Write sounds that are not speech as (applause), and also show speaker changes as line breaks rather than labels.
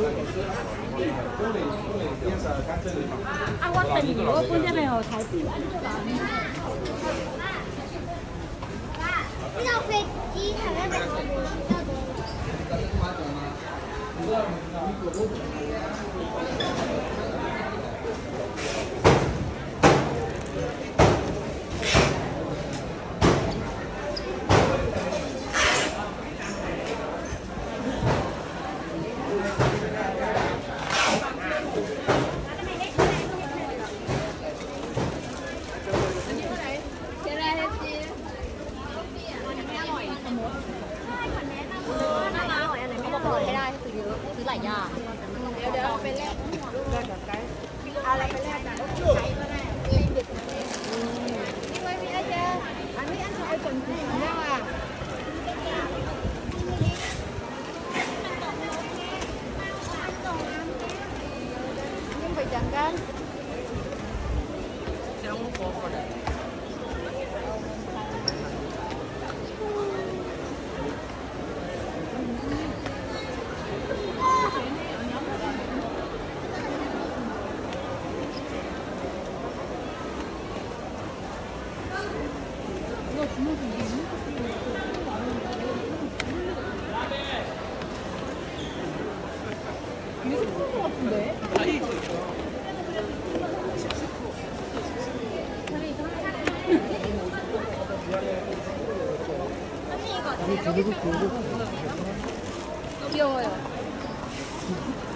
啊，我等我，本身来学台币，安做啦？爸，要飞机才能来吗？要坐。ไหร่ย่าเดี๋ยวเดี๋ยวไปแลกแลกกับไก่อะไรไปแลกกับไก่ก็ได้เป็นเด็กนะเนี่ยนี่ไว้มีอาจารย์อันนี้อันชายจนถึงแล้วอ่ะ nhưng phải chẳng gan. Đâu có còn. 귀여워요. (laughs)